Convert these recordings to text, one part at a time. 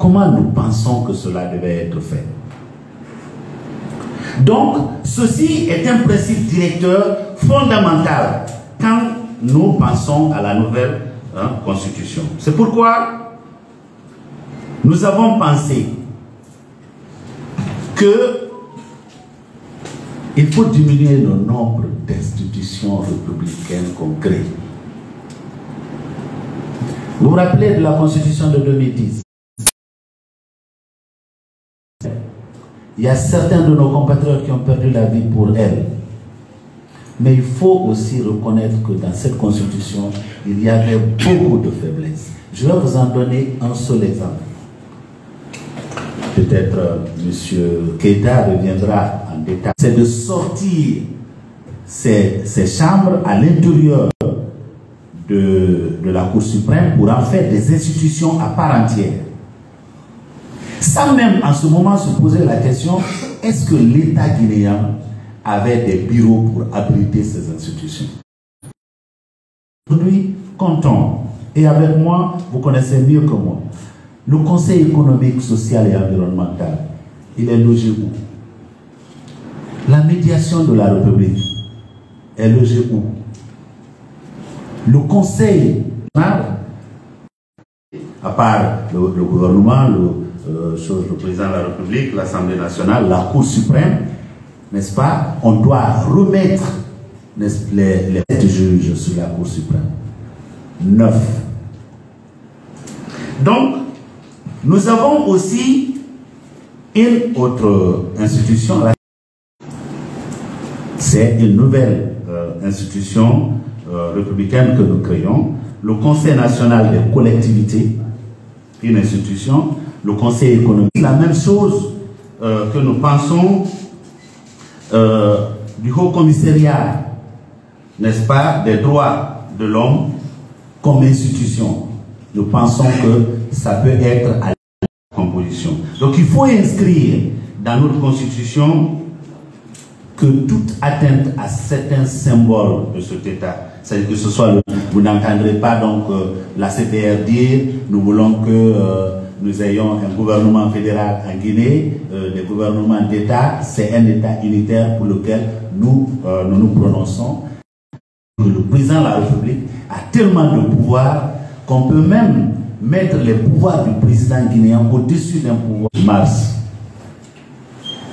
comment nous pensons que cela devait être fait? Donc, ceci est un principe directeur fondamental quand nous pensons à la nouvelle hein, constitution. C'est pourquoi nous avons pensé que il faut diminuer le nombre d'institutions républicaines qu'on crée. Vous vous rappelez de la constitution de 2010 Il y a certains de nos compatriotes qui ont perdu la vie pour elle. Mais il faut aussi reconnaître que dans cette constitution, il y avait beaucoup de faiblesses. Je vais vous en donner un seul exemple. Peut-être euh, M. Keita reviendra en détail. C'est de sortir ces, ces chambres à l'intérieur de, de la Cour suprême pour en faire des institutions à part entière. Sans même en ce moment se poser la question, est-ce que l'État guinéen avait des bureaux pour abriter ces institutions? Aujourd'hui, comptons. Et avec moi, vous connaissez mieux que moi. Le Conseil économique, social et environnemental, il est logé où La médiation de la République est logée où Le Conseil, à part le, le gouvernement, le, euh, chose, le président de la République, l'Assemblée nationale, la Cour suprême, n'est-ce pas On doit remettre les, les juges sur la Cour suprême. Neuf. Donc, nous avons aussi une autre institution. C'est une nouvelle euh, institution euh, républicaine que nous créons, le Conseil national des collectivités, une institution, le Conseil économique. La même chose euh, que nous pensons euh, du Haut Commissariat, n'est-ce pas, des droits de l'homme comme institution. Nous pensons que ça peut être à la composition. Donc il faut inscrire dans notre constitution que toute atteinte à certains symboles de cet État, c'est-à-dire que ce soit le, vous n'entendrez pas donc euh, la CPR dire nous voulons que nous ayons un gouvernement fédéral en Guinée, euh, des gouvernements d'État, c'est un État unitaire pour lequel nous euh, nous, nous prononçons. Le président de la République a tellement de pouvoir qu'on peut même mettre les pouvoirs du président guinéen au-dessus d'un pouvoir. Mars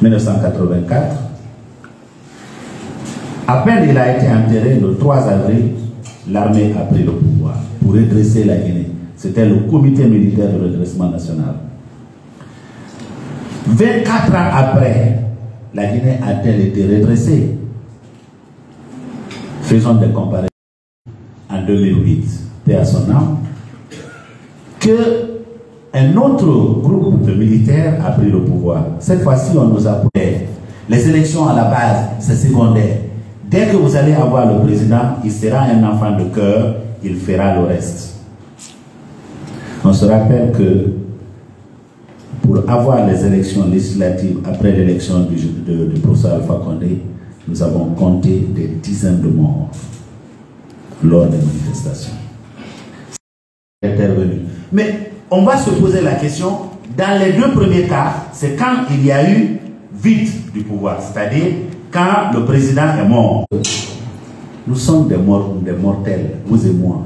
1984, à peine il a été enterré le 3 avril, l'armée a pris le pouvoir pour redresser la Guinée. C'était le comité militaire de redressement national. 24 ans après, la Guinée a-t-elle été redressée? Faisons des comparaisons. En 2008, paix à son âme, que un autre groupe de militaires a pris le pouvoir. Cette fois-ci, on nous a les élections à la base, c'est secondaire. Dès que vous allez avoir le président, il sera un enfant de cœur, il fera le reste. On se rappelle que pour avoir les élections législatives après l'élection du, de, professeur Alpha Condé, nous avons compté des dizaines de morts lors des manifestations. Intervenu. Mais on va se poser la question, dans les deux premiers cas, c'est quand il y a eu vide du pouvoir, c'est-à-dire quand le président est mort. Nous sommes des, des mortels, vous et moi.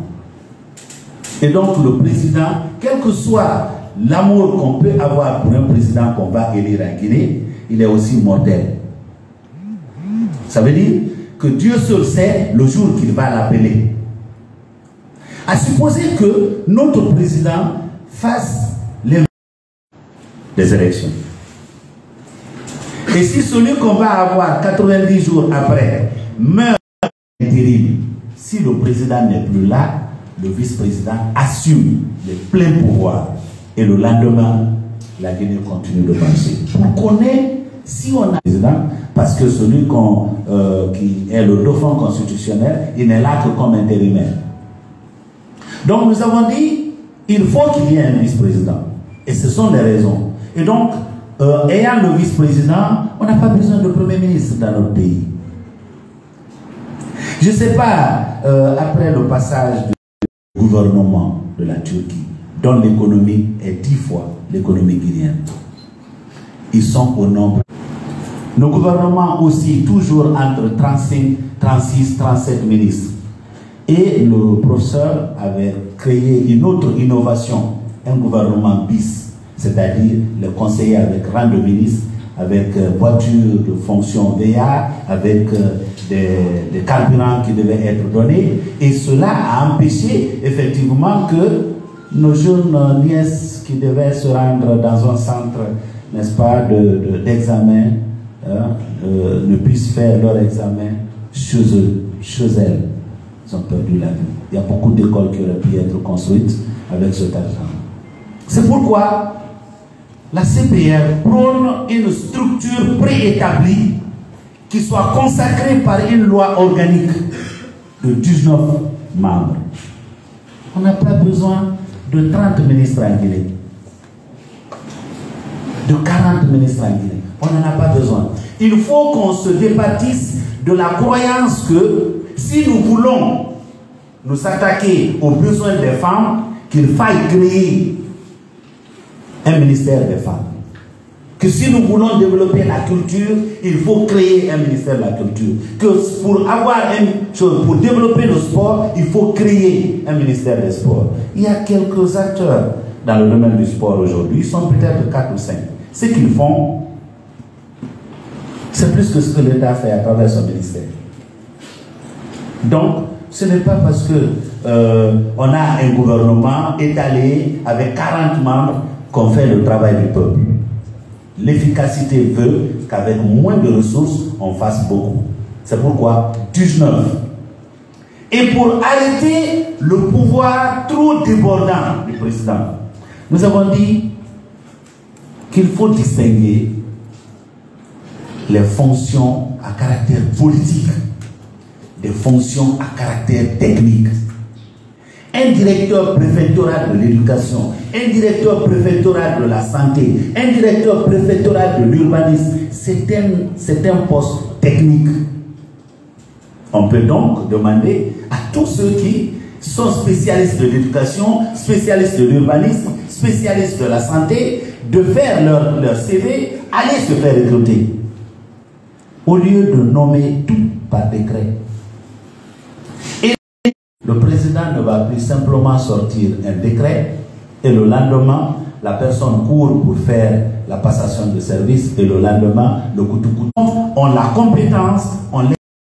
Et donc le président, quel que soit l'amour qu'on peut avoir pour un président qu'on va élire en Guinée, il est aussi mortel. Ça veut dire que Dieu seul sait le jour qu'il va l'appeler. À supposer que notre président fasse les élections. Et si celui qu'on va avoir 90 jours après meurt terrible, si le président n'est plus là, le vice-président assume les pleins pouvoirs. Et le lendemain, la Guinée continue de marcher. Pour connaître si on a président, parce que celui euh, qui est le dauphin constitutionnel, il n'est là que comme intérimaire. Donc nous avons dit, il faut qu'il y ait un vice-président. Et ce sont les raisons. Et donc, euh, ayant le vice-président, on n'a pas besoin de premier ministre dans notre pays. Je ne sais pas, euh, après le passage du gouvernement de la Turquie, dont l'économie est dix fois l'économie guinéenne. Ils sont au nombre. Le gouvernement aussi, toujours entre 35, 36, 37 ministres. Et le professeur avait créé une autre innovation, un gouvernement bis, c'est-à-dire le conseiller avec rang de ministre, avec euh, voiture de fonction VA, avec euh, des, carburants qui devaient être donnés. Et cela a empêché effectivement que nos jeunes nièces qui devaient se rendre dans un centre, n'est-ce pas, d'examen, de, hein, euh, ne puissent faire leur examen chez eux, chez elles. Ils ont perdu la vie. Il y a beaucoup d'écoles qui auraient pu être construites avec cet argent. C'est pourquoi la CPR prône une structure préétablie qui soit consacrée par une loi organique de 19 membres. On n'a pas besoin de 30 ministres en Guinée, de 40 ministres en Guinée. On n'en a pas besoin. Il faut qu'on se départisse de la croyance que si nous voulons nous attaquer aux besoins des femmes, qu'il faille créer un ministère des femmes. Que si nous voulons développer la culture, il faut créer un ministère de la culture. Que pour avoir une pour développer le sport, il faut créer un ministère des sports. Il y a quelques acteurs dans le domaine du sport aujourd'hui, ils sont peut-être 4 ou 5. Ce qu'ils font, c'est plus que ce que l'État fait à travers son ministère. Donc, ce n'est pas parce que euh, on a un gouvernement étalé avec 40 membres qu'on fait le travail du peuple. L'efficacité veut qu'avec moins de ressources, on fasse beaucoup. C'est pourquoi 19. Et pour arrêter le pouvoir trop débordant du président, nous avons dit qu'il faut distinguer les fonctions à caractère politique des fonctions à caractère technique. Un directeur préfectoral de l'éducation, un directeur préfectoral de la santé, un directeur préfectoral de l'urbanisme, c'est un, un poste technique. On peut donc demander à tous ceux qui sont spécialistes de l'éducation, spécialistes de l'urbanisme, spécialistes de la santé, de faire leur, leur CV, aller se faire recruter. Au lieu de nommer tout par décret. Le président ne va plus simplement sortir un décret et le lendemain, la personne court pour faire la passation de service et le lendemain, le coup de couteau. On la compétence, on